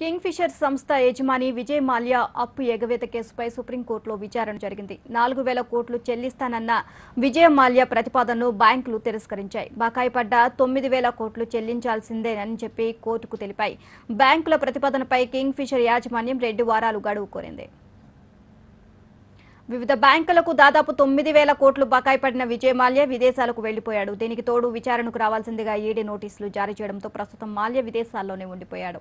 Kingfisher సంస్థ యజమాని విజయ్ మాల్యా అప్పు ఎగవేత కేసుపై సుప్రీంకోర్టులో విచారణ జరిగింది. నాలుగు వేల కోట్లు చెల్లిస్తానన్న విజయ్ మాల్యా ప్రతిపాదనను బ్యాంకులు తిరస్కరించాయి. బకాయి పడ్డ తొమ్మిది వేల కోట్లు చెల్లించాల్సిందేనని చెప్పి కోర్టుకు తెలిపాయి. బ్యాంకుల ప్రతిపాదనపై కింగ్ఫిషర్ యాజమాన్యం రెండు వారాలు గడువు కోరింది. వివిధ బ్యాంకులకు దాదాపు తొమ్మిది వేల కోట్లు బకాయి పడిన విజయ్ మాల్యా విదేశాలకు వెళ్ళిపోయాడు దీనికి తోడు విచారణకు రావాల్సిందిగా ఈడీ నోటీసులు జారీ చేయడంతో ప్రస్తుతం మాల్యా విదేశాల్లోనే ఉండిపోయాడు.